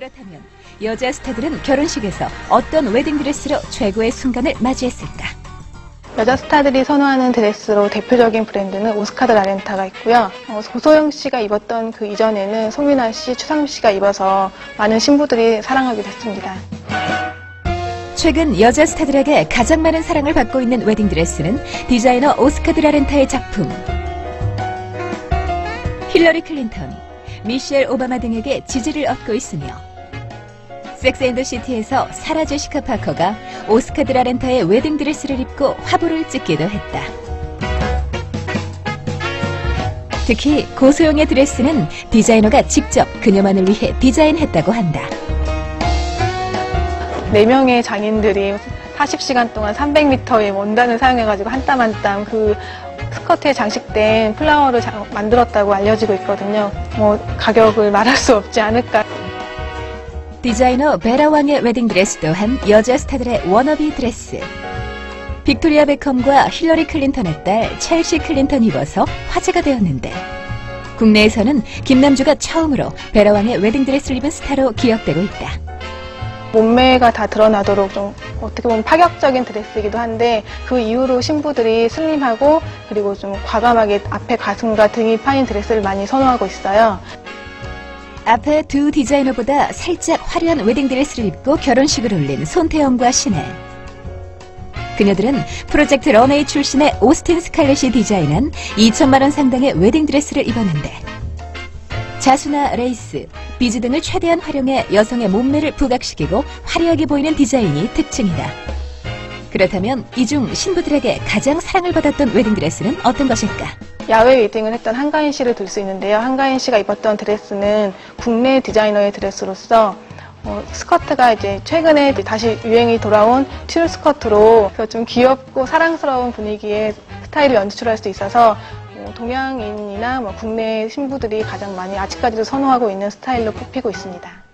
그렇다면 여자 스타들은 결혼식에서 어떤 웨딩드레스로 최고의 순간을 맞이했을까? 여자 스타들이 선호하는 드레스로 대표적인 브랜드는 오스카 드 라 렌타가 있고요. 어, 고소영 씨가 입었던 그 이전에는 송윤아 씨, 추상미 씨가 입어서 많은 신부들이 사랑하게 됐습니다. 최근 여자 스타들에게 가장 많은 사랑을 받고 있는 웨딩드레스는 디자이너 오스카 드 라 렌타의 작품. 힐러리 클린턴, 미셸 오바마 등에게 지지를 얻고 있으며 섹스앤더시티에서 사라 제시카 파커가 오스카 드 라 렌타의 웨딩드레스를 입고 화보를 찍기도 했다. 특히 고소영의 드레스는 디자이너가 직접 그녀만을 위해 디자인했다고 한다. 4명의 장인들이 40시간 동안 300m의 원단을 사용해가지고 한 땀 한 땀 그 스커트에 장식된 플라워를 자- 만들었다고 알려지고 있거든요. 뭐 가격을 말할 수 없지 않을까. 디자이너 베라 왕의 웨딩드레스 또한 여자 스타들의 워너비 드레스. 빅토리아 베컴과 힐러리 클린턴의 딸 첼시 클린턴이 입어서 화제가 되었는데 국내에서는 김남주가 처음으로 베라 왕의 웨딩드레스를 입은 스타로 기억되고 있다. 몸매가 다 드러나도록 좀 어떻게 보면 파격적인 드레스이기도 한데 그 이후로 신부들이 슬림하고 그리고 좀 과감하게 앞에 가슴과 등이 파인 드레스를 많이 선호하고 있어요. 앞에 두 디자이너보다 살짝 화려한 웨딩드레스를 입고 결혼식을 올린 손태영과 신애. 그녀들은 프로젝트 런웨이 출신의 오스틴 스칼렛이 디자인한 2천만 원 상당의 웨딩드레스를 입었는데 자수나 레이스, 비즈 등을 최대한 활용해 여성의 몸매를 부각시키고 화려하게 보이는 디자인이 특징이다. 그렇다면 이 중 신부들에게 가장 사랑을 받았던 웨딩드레스는 어떤 것일까? 야외 웨딩을 했던 한가인 씨를 들 수 있는데요. 한가인 씨가 입었던 드레스는 국내 디자이너의 드레스로서 어, 스커트가 이제 최근에 이제 다시 유행이 돌아온 튤 스커트로 좀 귀엽고 사랑스러운 분위기의 스타일을 연출할 수 있어서 어, 동양인이나 뭐 국내 신부들이 가장 많이 아직까지도 선호하고 있는 스타일로 꼽히고 있습니다.